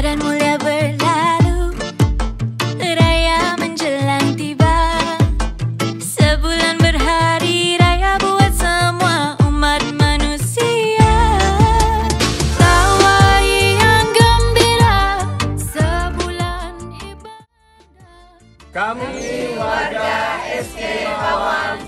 dan mulia berlalu. Raya menjelang tiba. Sebulan berhari raya buat semua umat manusia. Tawa yang gembira Sebulan ibadah. Kami warga SK Pawang